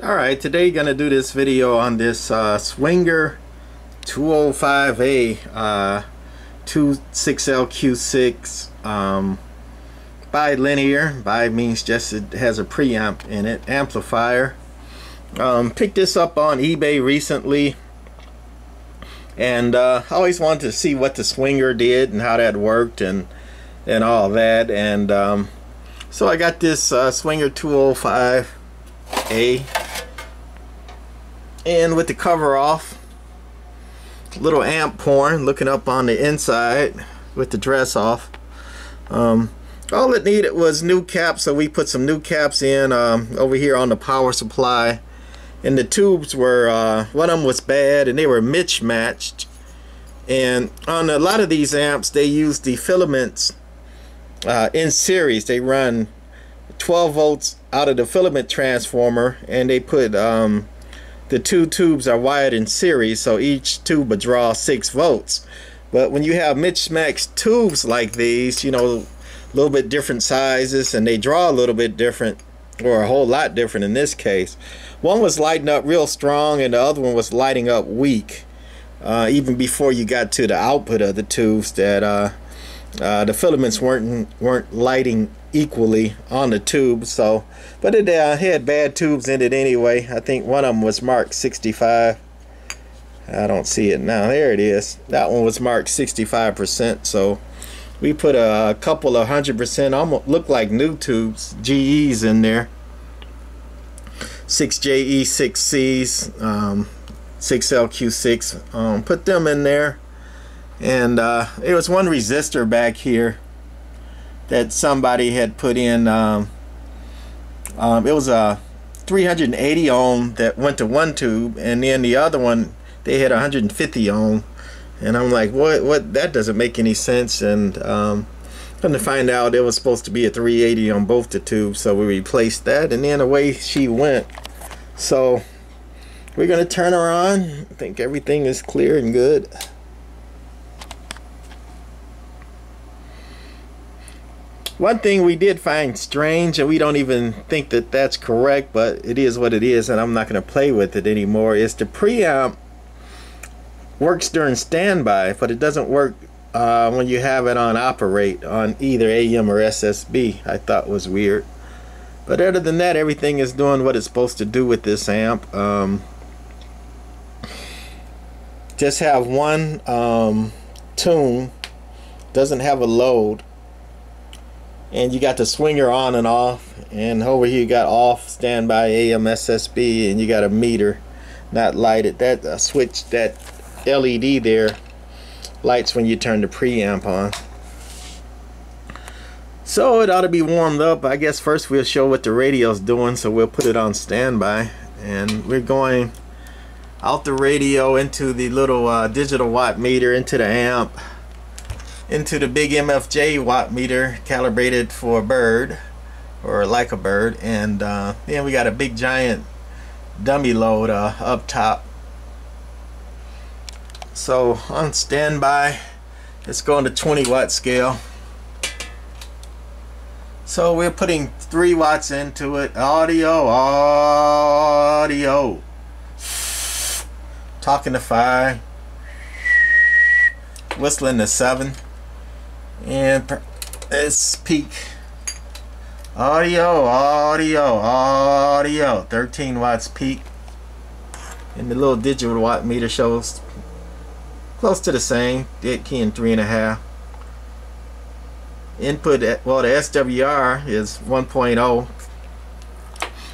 Alright, today gonna do this video on this uh, Swinger 205A uh, 26LQ6 um, bilinear. Bi means just it has a preamp in it, amplifier. Um, picked this up on eBay recently and uh, I always wanted to see what the Swinger did and how that worked and and all that and um, so I got this uh, Swinger 205A and with the cover off little amp porn looking up on the inside with the dress off. Um, all it needed was new caps so we put some new caps in um, over here on the power supply. And the tubes were uh, one of them was bad and they were mismatched. And on a lot of these amps they use the filaments uh, in series. They run 12 volts out of the filament transformer and they put um, the two tubes are wired in series so each tube will draw 6 volts. But when you have mismatched tubes like these you know a little bit different sizes and they draw a little bit different or a whole lot different in this case. One was lighting up real strong and the other one was lighting up weak uh, even before you got to the output of the tubes that uh, uh, the filaments weren't weren't lighting equally on the tube so but it uh, had bad tubes in it anyway. I think one of them was marked 65 I don't see it now. There it is. That one was marked 65% so we put a couple of hundred percent almost look like new tubes GEs in there. 6JE 6Cs um, 6LQ6 um, put them in there. And uh, was one resistor back here that somebody had put in um, um, it was a 380 ohm that went to one tube and then the other one they had 150 ohm. And I'm like what what that doesn't make any sense. And um, come to find out it was supposed to be a 380 on both the tubes so we replaced that and then away she went. So we're gonna turn her on. I think everything is clear and good One thing we did find strange, and we don't even think that that's correct, but it is what it is, and I'm not going to play with it anymore, is the preamp works during standby, but it doesn't work uh, when you have it on operate on either AM or SSB. I thought was weird. But other than that, everything is doing what it's supposed to do with this amp. Um, just have one um, tune, doesn't have a load and you got the swinger on and off. And over here you got off standby AM SSB and you got a meter not lighted. That uh, switch that LED there lights when you turn the preamp on. So it ought to be warmed up. I guess first we'll show what the radio's doing so we'll put it on standby. And we're going out the radio into the little uh, digital watt meter into the amp into the big MFJ watt meter calibrated for a bird or like a bird and uh, then we got a big giant dummy load uh, up top. So on standby it's going to 20 watt scale. So we're putting 3 watts into it. Audio audio. Talking to 5 whistling to 7 and it's peak audio audio audio. 13 watts peak. And the little digital watt meter shows close to the same dead key in three and a half. Input well the SWR is 1.0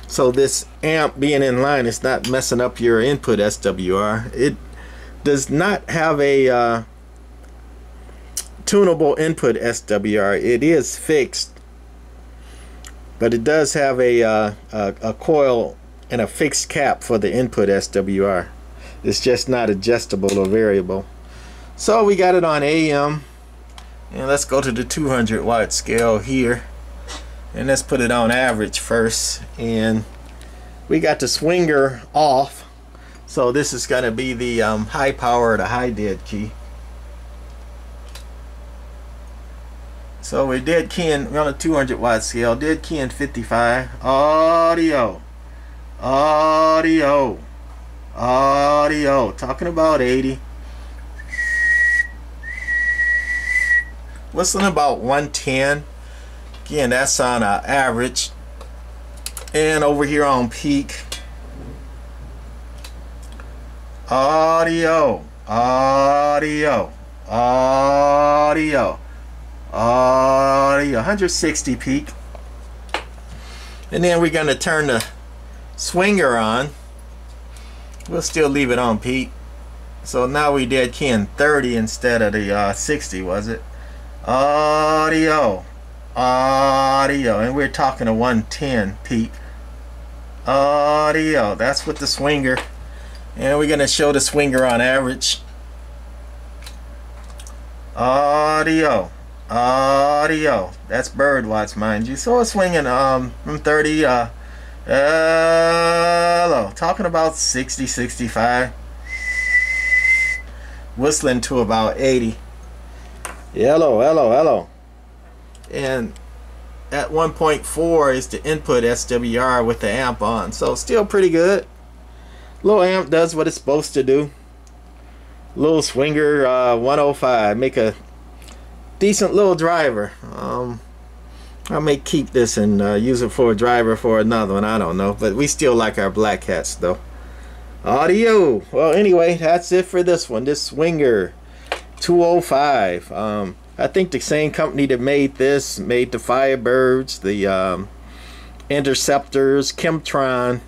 so this amp being in line is not messing up your input SWR it does not have a uh, tunable input SWR. It is fixed, but it does have a, uh, a, a, coil and a fixed cap for the input SWR. It's just not adjustable or variable. So we got it on AM. And let's go to the 200 watt scale here. And let's put it on average first. And we got the swinger off. So this is going to be the um, high power, the high dead key. So we did we're on a 200 watt scale, dead key in 55. Audio. Audio. audio. Talking about 80 whistling about 110 again that's on average. And over here on peak. Audio. Audio. Audio audio 160 peak. And then we're going to turn the swinger on. We'll still leave it on peak. So now we did Ken 30 instead of the uh, 60 was it? Audio. Audio. And we're talking a 110 peak. Audio. That's with the swinger. And we're gonna show the swinger on average. Audio audio. That's Bird watts mind you. So it's swinging um from 30 uh hello. Talking about 60 65 whistling to about 80 hello hello hello. And at 1.4 is the input SWR with the amp on. So still pretty good. Little amp does what it's supposed to do. Little swinger uh, 105 make a decent little driver. Um, I may keep this and uh, use it for a driver for another one I don't know but we still like our black hats though. Audio. Well anyway that's it for this one. This swinger 205 um, I think the same company that made this made the Firebirds the um, Interceptors Kemtron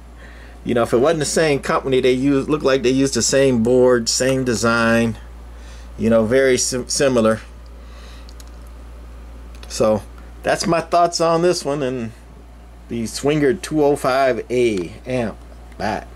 you know if it wasn't the same company they used looked like they used the same board same design you know very sim similar so that's my thoughts on this one and the Swinger 205A amp. Bye.